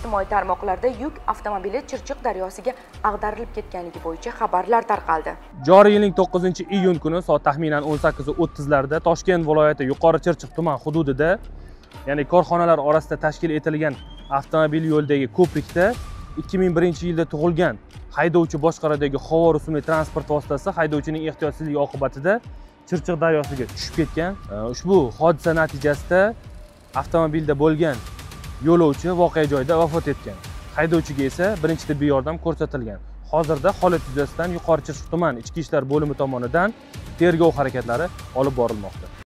ijtimoiy tarmoqlarda yuk avtomobili chirchiq daryosiga ag'darilib ketganligi bo'yicha xabarlar tarqaldi. Joriy yilning 9 iyun kuni soat taxminan 18:30 larda toshkent viloyati yuqori chirchiq tuman hududida ya'ni korxonalar orasida tashkil etilgan avtomobil yo'lidagi ko'prikda 2001 yilda tug'ilgan haydovchi boshqaruvidagi havo rusumli transport vositasi haydovchining ehtiyotsizligi oqibatida chirchiq daryosiga tushib ketgan. Ushbu hodisa natijasida avtomobilda bo'lgan yo'lovchi voqea joyida vafot etgan. Haydovchiga esa birinchi tibbiy yordam ko'rsatilgan. Hozirda holat yuzasidan yuqori chirchiq tuman ichki ishlar bo'limi tomonidan tergov harakatlari olib borilmoqda.